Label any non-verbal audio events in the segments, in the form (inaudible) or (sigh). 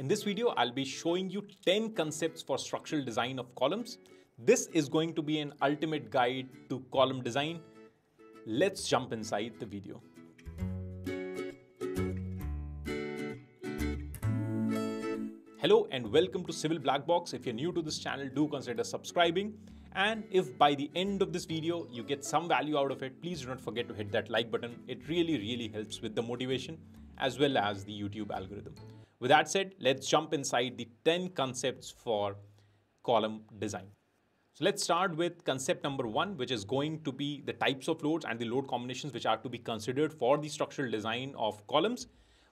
In this video, I'll be showing you 10 concepts for structural design of columns. This is going to be an ultimate guide to column design. Let's jump inside the video. Hello and welcome to Civil Black Box. If you're new to this channel, do consider subscribing. And if by the end of this video you get some value out of it, please do not forget to hit that like button. It really, really helps with the motivation as well as the YouTube algorithm. With that said, let's jump inside the 10 concepts for column design. So let's start with concept number one, which is going to be the types of loads and the load combinations which are to be considered for the structural design of columns.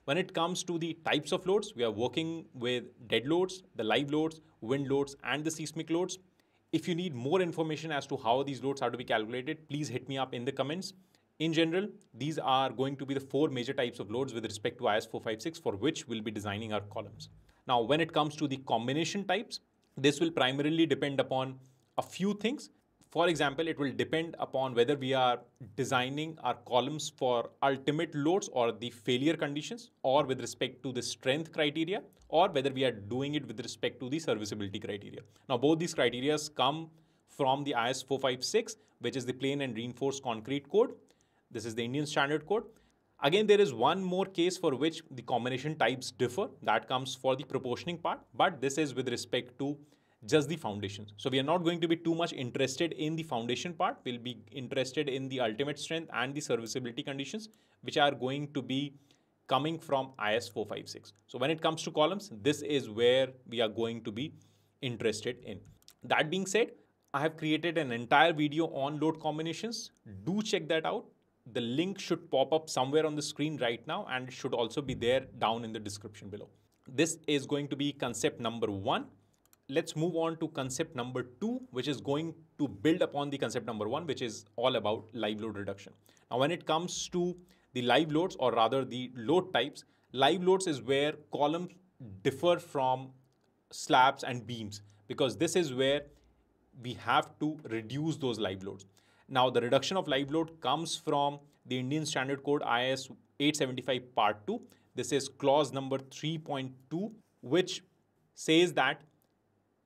When it comes to the types of loads, we are working with dead loads, the live loads, wind loads, and the seismic loads. If you need more information as to how these loads are to be calculated, please hit me up in the comments. In general, these are going to be the four major types of loads with respect to IS 456 for which we'll be designing our columns. Now, when it comes to the combination types, this will primarily depend upon a few things. For example, it will depend upon whether we are designing our columns for ultimate loads or the failure conditions or with respect to the strength criteria or whether we are doing it with respect to the serviceability criteria. Now, both these criteria come from the IS 456, which is the plain and reinforced concrete code. This is the Indian standard code. Again, there is one more case for which the combination types differ. That comes for the proportioning part, but this is with respect to just the foundations. So we are not going to be too much interested in the foundation part. We'll be interested in the ultimate strength and the serviceability conditions, which are going to be coming from IS 456. So when it comes to columns, this is where we are going to be interested in. That being said, I have created an entire video on load combinations. Do check that out. The link should pop up somewhere on the screen right now and it should also be there down in the description below. This is going to be concept number one let's move on to concept number two, which is going to build upon the concept number one, which is all about live load reduction. Now, when it comes to the live loads or rather the load types, live loads is where columns differ from slabs and beams because this is where we have to reduce those live loads. Now, the reduction of live load comes from the Indian Standard Code IS 875 Part 2. This is clause number 3.2, which says that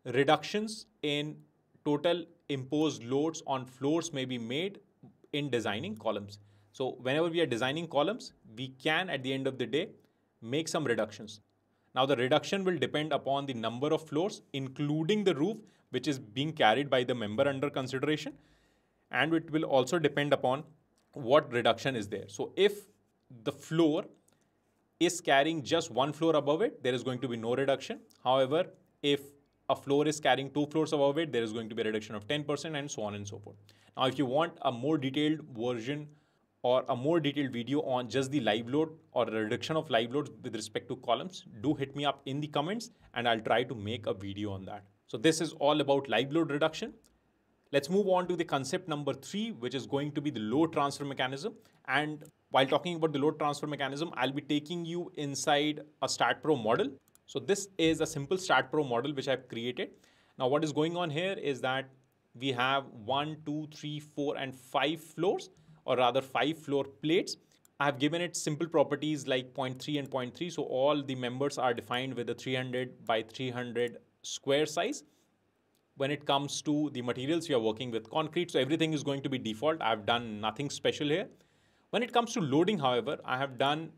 reductions in total imposed loads on floors may be made in designing columns. So whenever we are designing columns, we can at the end of the day make some reductions. Now the reduction will depend upon the number of floors, including the roof, which is being carried by the member under consideration. And it will also depend upon what reduction is there. So if the floor is carrying just one floor above it, there is going to be no reduction. However, if a floor is carrying two floors above it, there is going to be a reduction of 10% and so on and so forth. Now, if you want a more detailed version or a more detailed video on just the live load or reduction of live loads with respect to columns, do hit me up in the comments and I'll try to make a video on that. So this is all about live load reduction. Let's move on to the concept number three, which is going to be the load transfer mechanism. And while talking about the load transfer mechanism, I'll be taking you inside a STAAD Pro model. So this is a simple STAAD Pro model which I've created. Now what is going on here is that we have one, two, three, four, and five floors, or rather five floor plates. I have given it simple properties like 0.3 and 0.3. So all the members are defined with a 300 by 300 square size. When it comes to the materials, you are working with concrete. So everything is going to be default. I've done nothing special here. When it comes to loading, however, I have done,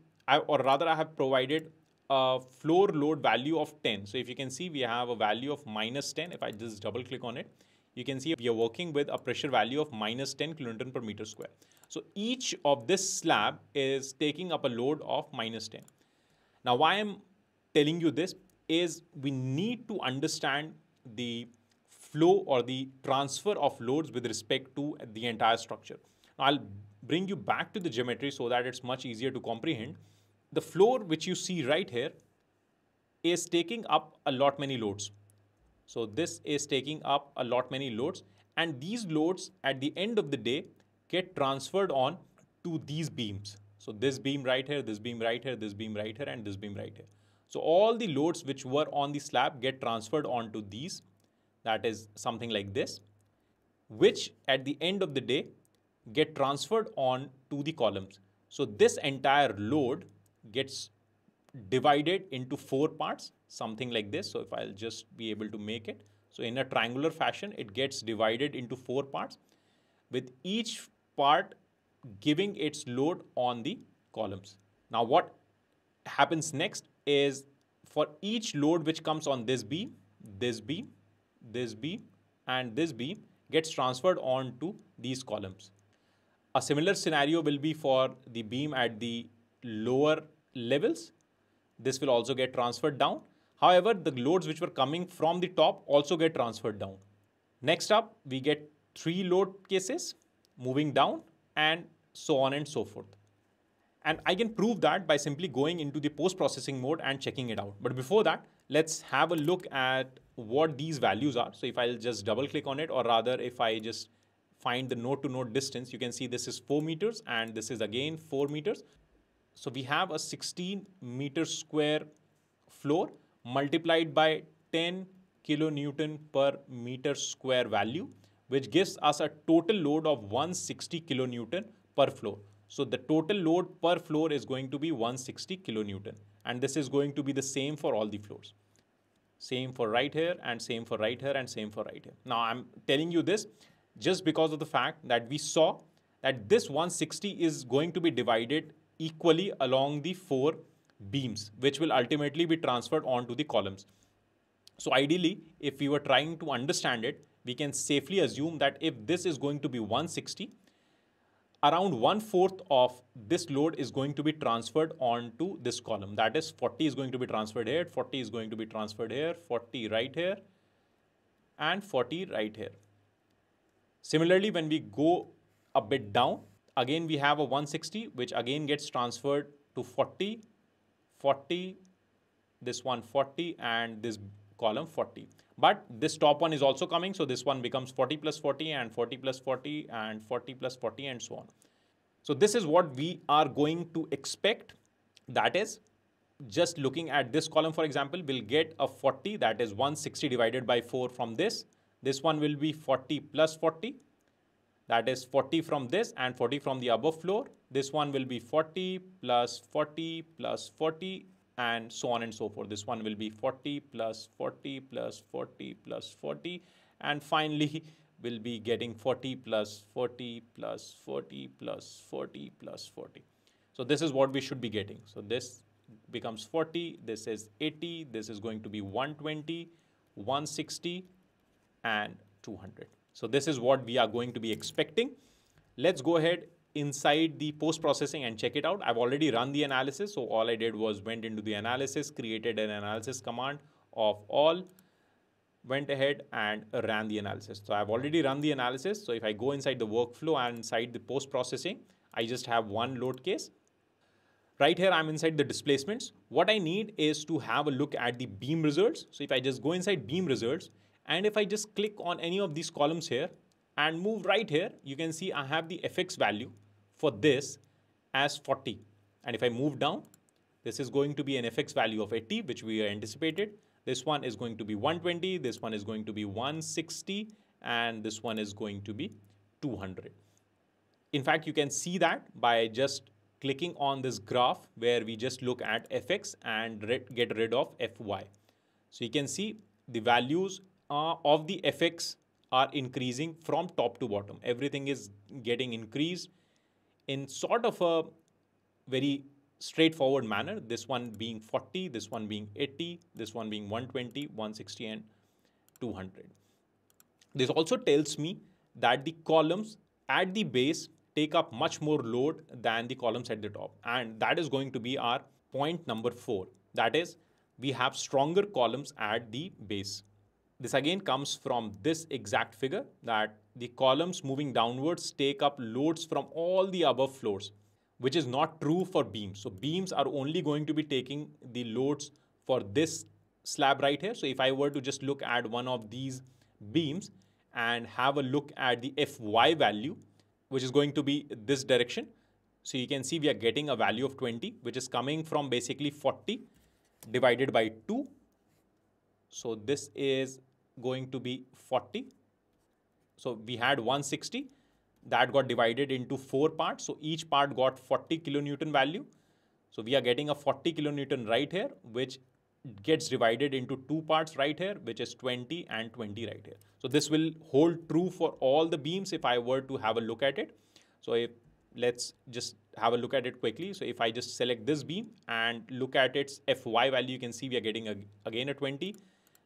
or rather I have provided a floor load value of 10. So if you can see, we have a value of minus 10. If I just double click on it, you can see we are working with a pressure value of minus 10 kilonewton per meter square. So each of this slab is taking up a load of minus 10. Now, why I'm telling you this is we need to understand the flow or the transfer of loads with respect to the entire structure. I'll bring you back to the geometry so that it's much easier to comprehend the floor which you see right here is taking up a lot many loads. So this is taking up a lot many loads and these loads at the end of the day get transferred on to these beams. So this beam right here, this beam right here, this beam right here and this beam right here. So all the loads which were on the slab get transferred onto these. That is something like this, which at the end of the day get transferred on to the columns. So this entire load gets divided into four parts, something like this. So if I'll just be able to make it. So in a triangular fashion, it gets divided into four parts with each part giving its load on the columns. Now what happens next is for each load which comes on this beam, this beam, this beam, and this beam gets transferred onto these columns. A similar scenario will be for the beam at the lower levels. This will also get transferred down. However, the loads which were coming from the top also get transferred down. Next up, we get three load cases moving down and so on and so forth. And I can prove that by simply going into the post-processing mode and checking it out. But before that, let's have a look at what these values are. So if I'll just double click on it, or rather if I just find the node to node distance, you can see this is four meters and this is again four meters. So we have a 16 meter square floor multiplied by 10 kilonewton per meter square value, which gives us a total load of 160 kilonewton per floor. So the total load per floor is going to be 160 kilonewton. And this is going to be the same for all the floors. Same for right here and same for right here and same for right here. Now I'm telling you this just because of the fact that we saw that this 160 is going to be divided equally along the four beams, which will ultimately be transferred onto the columns. So ideally, if we were trying to understand it, we can safely assume that if this is going to be 160, around one fourth of this load is going to be transferred onto this column. That is 40 is going to be transferred here, 40 is going to be transferred here, 40 right here, and 40 right here. Similarly, when we go a bit down, again we have a 160, which again gets transferred to 40, 40, this one 40, and this column 40. But this top one is also coming. So this one becomes 40 plus 40 and 40 plus 40 and 40 plus 40 and so on. So this is what we are going to expect. That is just looking at this column, for example, we'll get a 40 that is 160 divided by 4 from this. This one will be 40 plus 40. That is 40 from this and 40 from the above floor. This one will be 40 plus 40 plus 40 and so on and so forth. This one will be 40 plus 40 plus 40 plus 40 and finally (laughs) will be getting 40 plus 40 plus 40 plus 40 plus 40. So this is what we should be getting. So this becomes 40, this is 80, this is going to be 120, 160 and 200. So this is what we are going to be expecting. Let's go ahead inside the post processing and check it out. I've already run the analysis. So all I did was went into the analysis, created an analysis command of all, went ahead and ran the analysis. So I've already run the analysis. So if I go inside the workflow and inside the post processing, I just have one load case. Right here, I'm inside the displacements. What I need is to have a look at the beam results. So if I just go inside beam results, and if I just click on any of these columns here and move right here, you can see I have the fx value for this as 40. And if I move down, this is going to be an fx value of 80, which we anticipated. This one is going to be 120, this one is going to be 160, and this one is going to be 200. In fact, you can see that by just clicking on this graph where we just look at fx and get rid of fy. So you can see the values uh, of the fx are increasing from top to bottom. Everything is getting increased in sort of a very straightforward manner. This one being 40, this one being 80, this one being 120, 160, and 200. This also tells me that the columns at the base take up much more load than the columns at the top. And that is going to be our point number four. That is, we have stronger columns at the base. This again comes from this exact figure that the columns moving downwards take up loads from all the above floors, which is not true for beams. So beams are only going to be taking the loads for this slab right here. So if I were to just look at one of these beams and have a look at the Fy value, which is going to be this direction. So you can see we are getting a value of 20, which is coming from basically 40 divided by 2 so this is going to be 40. So we had 160 that got divided into four parts. So each part got 40 kilonewton value. So we are getting a 40 kilonewton right here, which gets divided into two parts right here, which is 20 and 20 right here. So this will hold true for all the beams if I were to have a look at it. So if let's just have a look at it quickly. So if I just select this beam and look at its Fy value, you can see we are getting a, again a 20,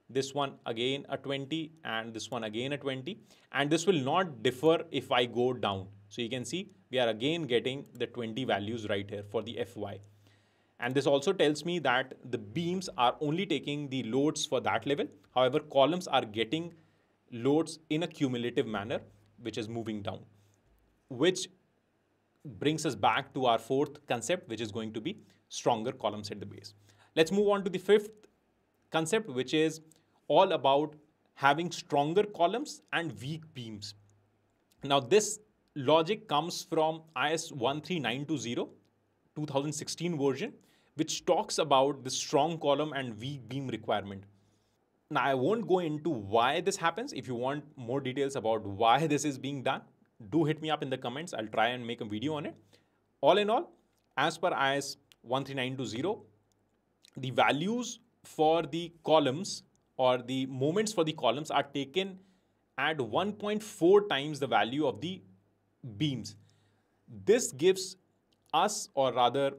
this one again a 20, and this one again a 20. And this will not differ if I go down. So you can see we are again getting the 20 values right here for the Fy. And this also tells me that the beams are only taking the loads for that level. However, columns are getting loads in a cumulative manner, which is moving down, which brings us back to our fourth concept, which is going to be stronger columns at the base. Let's move on to the fifth concept, which is all about having stronger columns and weak beams. Now, this logic comes from IS 13920, 2016 version, which talks about the strong column and weak beam requirement. Now, I won't go into why this happens. If you want more details about why this is being done, do hit me up in the comments. I'll try and make a video on it. All in all, as per IS 13920, the values for the columns or the moments for the columns are taken at 1.4 times the value of the beams. This gives us, or rather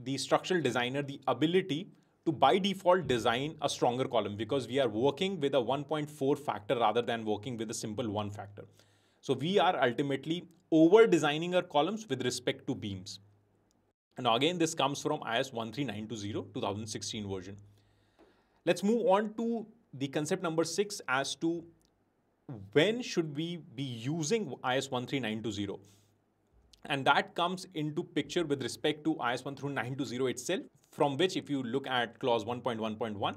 the structural designer, the ability to by default design a stronger column because we are working with a 1.4 factor rather than working with a simple one factor. So we are ultimately over designing our columns with respect to beams. Now again, this comes from IS 13920 2016 version. Let's move on to the concept number six as to when should we be using IS 13920. And that comes into picture with respect to IS 13920 itself, from which if you look at clause 1.1.1,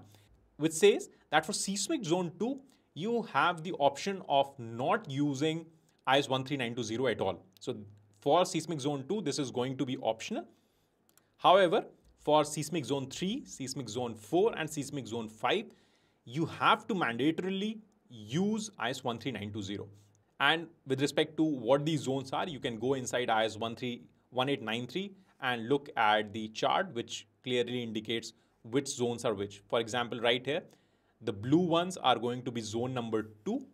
which says that for seismic zone 2, you have the option of not using IS 13920 at all. So for seismic zone 2, this is going to be optional. However, for seismic zone 3, seismic zone 4 and seismic zone 5, you have to mandatorily use IS 13920. And with respect to what these zones are, you can go inside IS 1893 and look at the chart, which clearly indicates which zones are which. For example, right here, the blue ones are going to be zone number two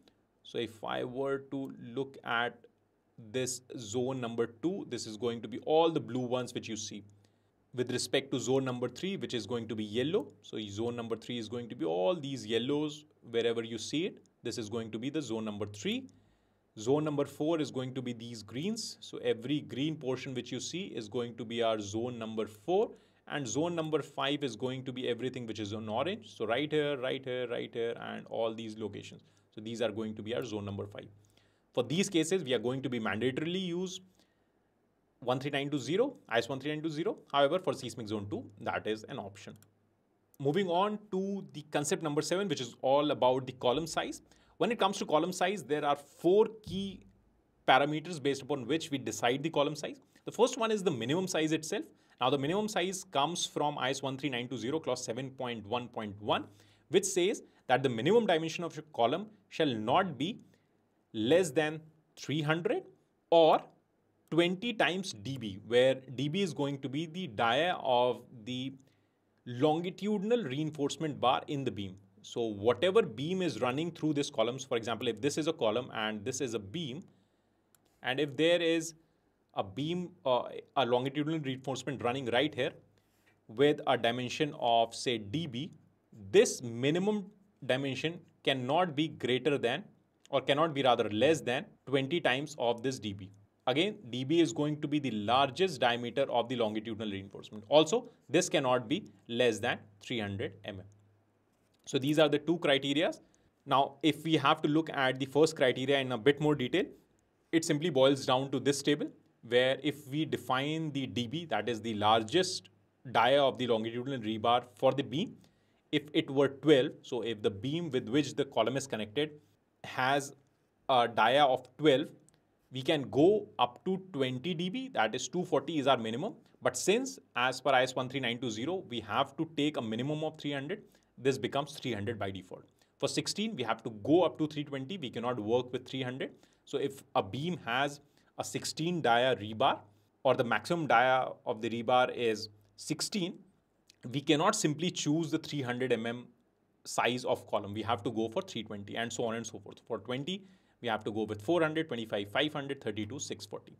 so if I were to look at this zone number two, this is going to be all the blue ones which you see. With respect to zone number three, which is going to be yellow. So zone number three is going to be all these yellows wherever you see it. This is going to be the zone number three. Zone number four is going to be these greens. So every green portion which you see is going to be our zone number four. And zone number five is going to be everything which is on orange. So right here, right here, right here, and all these locations. So these are going to be our zone number 5. For these cases, we are going to be mandatorily use 13920, IS 13920. However, for seismic zone 2, that is an option. Moving on to the concept number 7, which is all about the column size. When it comes to column size, there are four key parameters based upon which we decide the column size. The first one is the minimum size itself. Now, the minimum size comes from IS 13920 clause 7.1.1, which says that the minimum dimension of your column shall not be less than 300 or 20 times dB, where dB is going to be the dia of the longitudinal reinforcement bar in the beam. So whatever beam is running through this columns, for example, if this is a column and this is a beam, and if there is a beam, uh, a longitudinal reinforcement running right here with a dimension of say dB, this minimum dimension cannot be greater than or cannot be rather less than 20 times of this dB. Again, dB is going to be the largest diameter of the longitudinal reinforcement. Also, this cannot be less than 300 mm. So these are the two criteria. Now, if we have to look at the first criteria in a bit more detail, it simply boils down to this table where if we define the dB, that is the largest dia of the longitudinal rebar for the beam, if it were 12, so if the beam with which the column is connected has a dia of 12, we can go up to 20 dB, that is 240 is our minimum. But since as per IS 13920, we have to take a minimum of 300, this becomes 300 by default. For 16, we have to go up to 320, we cannot work with 300. So if a beam has a 16 dia rebar or the maximum dia of the rebar is 16, we cannot simply choose the 300 mm size of column. We have to go for 320 and so on and so forth. For 20, we have to go with 400, 25, 500, 32, 640.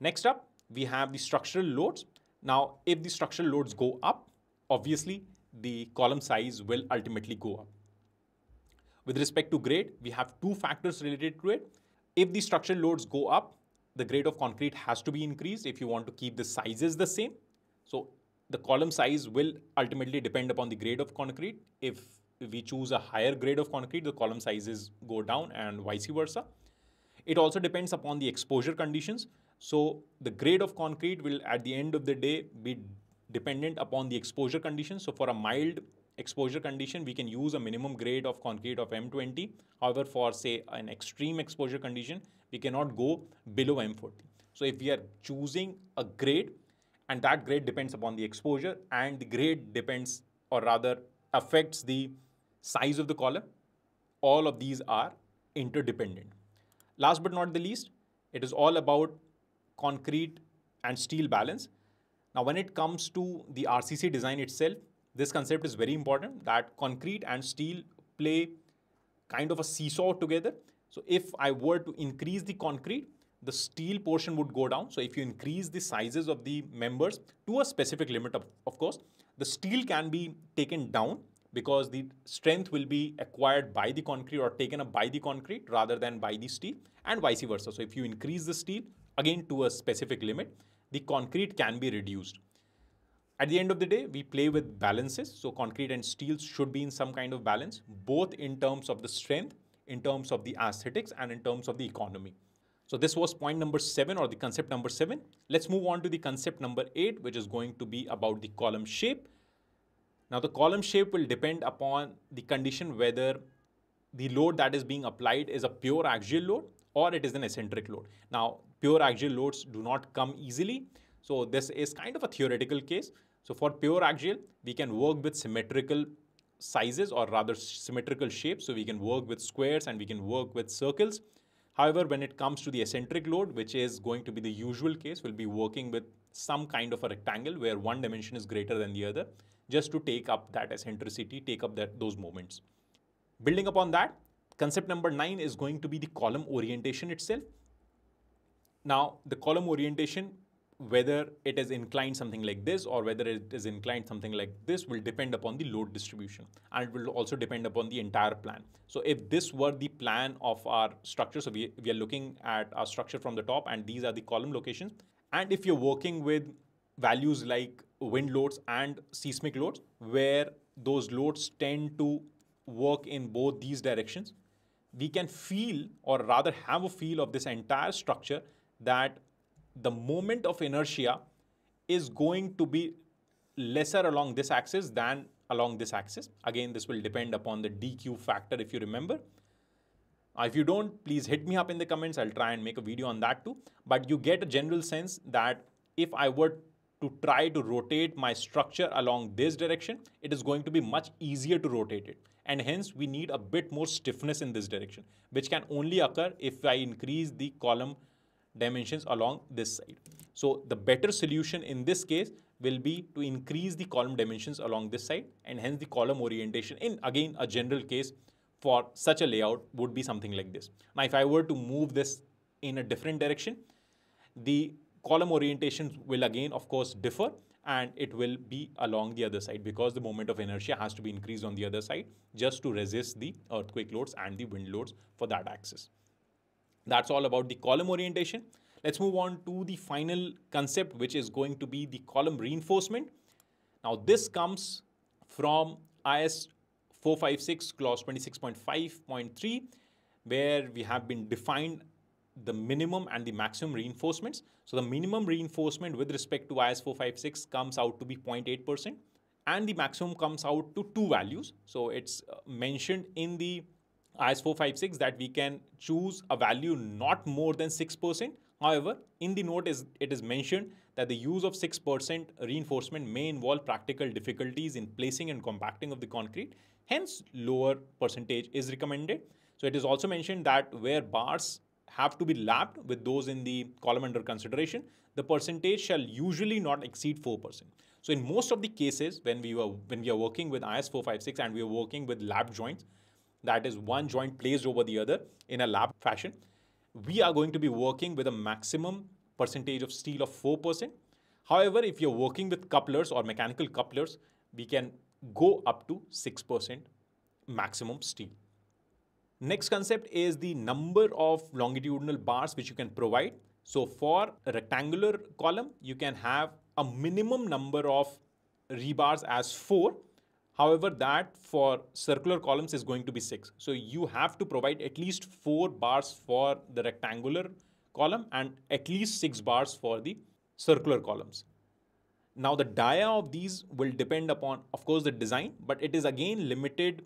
Next up, we have the structural loads. Now, if the structural loads go up, obviously the column size will ultimately go up. With respect to grade, we have two factors related to it. If the structural loads go up, the grade of concrete has to be increased if you want to keep the sizes the same. So the column size will ultimately depend upon the grade of concrete. If we choose a higher grade of concrete, the column sizes go down and vice versa. It also depends upon the exposure conditions. So the grade of concrete will at the end of the day be dependent upon the exposure conditions. So for a mild exposure condition, we can use a minimum grade of concrete of M20. However, for say an extreme exposure condition, we cannot go below M40. So if we are choosing a grade and that grade depends upon the exposure and the grade depends or rather affects the size of the column, all of these are interdependent. Last but not the least, it is all about concrete and steel balance. Now, when it comes to the RCC design itself, this concept is very important that concrete and steel play kind of a seesaw together. So if I were to increase the concrete, the steel portion would go down. So if you increase the sizes of the members to a specific limit, of, of course, the steel can be taken down because the strength will be acquired by the concrete or taken up by the concrete rather than by the steel and vice versa. So if you increase the steel again to a specific limit, the concrete can be reduced. At the end of the day, we play with balances. So concrete and steel should be in some kind of balance, both in terms of the strength, in terms of the aesthetics, and in terms of the economy. So this was point number seven or the concept number seven. Let's move on to the concept number eight, which is going to be about the column shape. Now the column shape will depend upon the condition whether the load that is being applied is a pure axial load or it is an eccentric load. Now pure axial loads do not come easily. So this is kind of a theoretical case. So for pure axial, we can work with symmetrical sizes or rather symmetrical shapes. So we can work with squares and we can work with circles. However, when it comes to the eccentric load, which is going to be the usual case, we'll be working with some kind of a rectangle where one dimension is greater than the other, just to take up that eccentricity, take up that those moments. Building upon that, concept number nine is going to be the column orientation itself. Now, the column orientation whether it is inclined something like this or whether it is inclined something like this will depend upon the load distribution and it will also depend upon the entire plan. So if this were the plan of our structure, so we, we are looking at our structure from the top and these are the column locations. And if you're working with values like wind loads and seismic loads, where those loads tend to work in both these directions, we can feel or rather have a feel of this entire structure that the moment of inertia is going to be lesser along this axis than along this axis. Again, this will depend upon the dq factor if you remember. Uh, if you don't, please hit me up in the comments. I'll try and make a video on that too. But you get a general sense that if I were to try to rotate my structure along this direction, it is going to be much easier to rotate it. And hence, we need a bit more stiffness in this direction, which can only occur if I increase the column dimensions along this side. So the better solution in this case will be to increase the column dimensions along this side and hence the column orientation in again a general case for such a layout would be something like this. Now if I were to move this in a different direction, the column orientations will again of course differ and it will be along the other side because the moment of inertia has to be increased on the other side just to resist the earthquake loads and the wind loads for that axis. That's all about the column orientation. Let's move on to the final concept, which is going to be the column reinforcement. Now, this comes from IS 456 clause 26.5.3, where we have been defined the minimum and the maximum reinforcements. So the minimum reinforcement with respect to IS 456 comes out to be 0.8% and the maximum comes out to two values. So it's uh, mentioned in the IS 456 that we can choose a value not more than 6%. However, in the note is it is mentioned that the use of 6% reinforcement may involve practical difficulties in placing and compacting of the concrete. Hence, lower percentage is recommended. So it is also mentioned that where bars have to be lapped with those in the column under consideration, the percentage shall usually not exceed 4%. So in most of the cases, when we were when we are working with IS 456 and we are working with lap joints, that is one joint placed over the other in a lap fashion, we are going to be working with a maximum percentage of steel of 4%. However, if you're working with couplers or mechanical couplers, we can go up to 6% maximum steel. Next concept is the number of longitudinal bars which you can provide. So for a rectangular column, you can have a minimum number of rebars as four. However, that for circular columns is going to be six. So you have to provide at least four bars for the rectangular column and at least six bars for the circular columns. Now the dia of these will depend upon, of course, the design, but it is again limited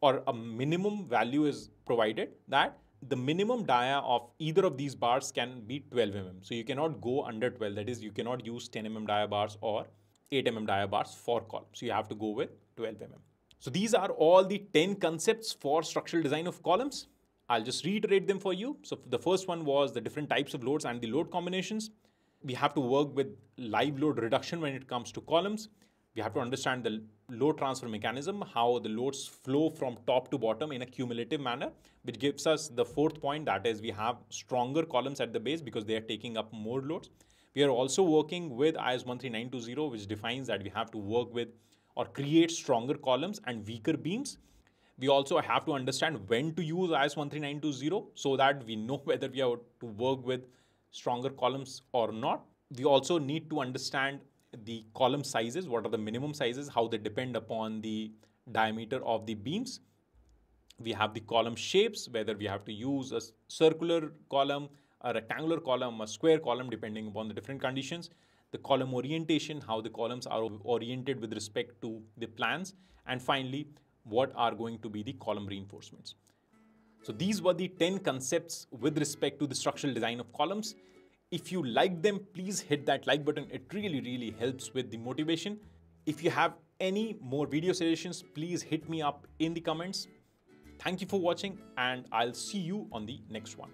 or a minimum value is provided that the minimum dia of either of these bars can be 12 mm. So you cannot go under 12. That is, you cannot use 10 mm dia bars or 8 mm dia bars for columns. So you have to go with 12 mm. So these are all the 10 concepts for structural design of columns. I'll just reiterate them for you. So the first one was the different types of loads and the load combinations. We have to work with live load reduction when it comes to columns we have to understand the load transfer mechanism, how the loads flow from top to bottom in a cumulative manner, which gives us the fourth point that is we have stronger columns at the base because they are taking up more loads. We are also working with IS 13920, which defines that we have to work with or create stronger columns and weaker beams. We also have to understand when to use IS 13920 so that we know (laughs) whether we have to work with stronger columns or not. We also need to understand the column sizes, what are the minimum sizes, how they depend upon the diameter of the beams. We have the column shapes, whether we have to use a circular column, a rectangular column, a square column, depending upon the different conditions. The column orientation, how the columns are oriented with respect to the plans. And finally, what are going to be the column reinforcements. So these were the 10 concepts with respect to the structural design of columns. If you like them, please hit that like button. It really, really helps with the motivation. If you have any more video suggestions, please hit me up in the comments. Thank you for watching and I'll see you on the next one.